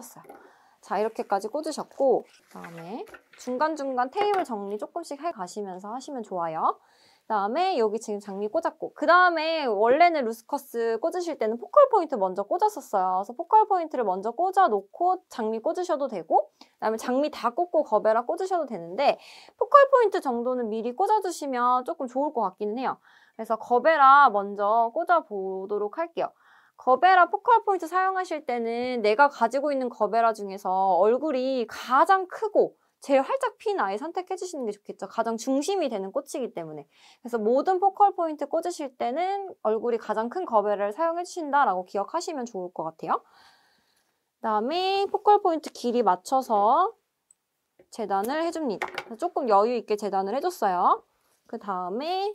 폈어요. 자, 이렇게까지 꽂으셨고, 그다음에 중간중간 테이블 정리 조금씩 해 가시면서 하시면 좋아요. 그다음에 여기 지금 장미 꽂았고, 그다음에 원래는 ruscus 꽂으실 때는 focal point 먼저 꽂았었어요. 그래서 focal point를 먼저 꽂아 놓고 장미 꽂으셔도 되고, 그다음에 장미 다 꽂고 거베라 꽂으셔도 되는데, focal point 정도는 미리 꽂아두시면 조금 좋을 것 같기는 해요. 그래서 거베라 먼저 꽂아 보도록 할게요. 거베라 focal point 사용하실 때는 내가 가지고 있는 거베라 중에서 얼굴이 가장 크고 제일 활짝 핀 아이 선택해 주시는 게 좋겠죠. 가장 중심이 되는 꽃이기 때문에. 그래서 모든 focal point 꽂으실 때는 얼굴이 가장 큰 거베라를 사용해 주신다라고 기억하시면 좋을 것 같아요. 그다음에 focal point 길이 맞춰서 재단을 해줍니다. 조금 여유 있게 재단을 해줬어요. 그 다음에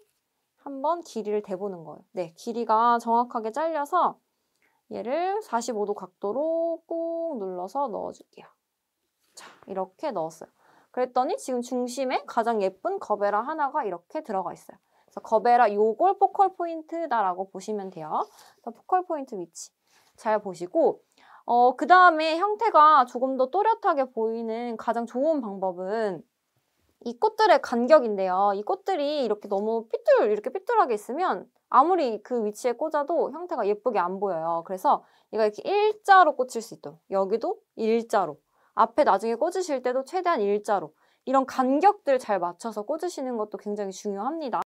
한번 길이를 대보는 거예요. 네, 길이가 정확하게 잘려서 얘를 45도 각도로 꾹 눌러서 넣어줄게요. 자, 이렇게 넣었어요. 그랬더니 지금 중심에 가장 예쁜 거베라 하나가 이렇게 들어가 있어요. 그래서 거베라 요걸 포컬 포인트다라고 보시면 돼요. 그래서 포컬 포인트 위치 잘 보시고 어, 그 다음에 형태가 조금 더 또렷하게 보이는 가장 좋은 방법은 이 꽃들의 간격인데요. 이 꽃들이 이렇게 너무 삐뚤, 이렇게 삐뚤하게 있으면 아무리 그 위치에 꽂아도 형태가 예쁘게 안 보여요. 그래서 얘가 이렇게 일자로 꽂힐 수 있도록 여기도 일자로 앞에 나중에 꽂으실 때도 최대한 일자로 이런 간격들 잘 맞춰서 꽂으시는 것도 굉장히 중요합니다.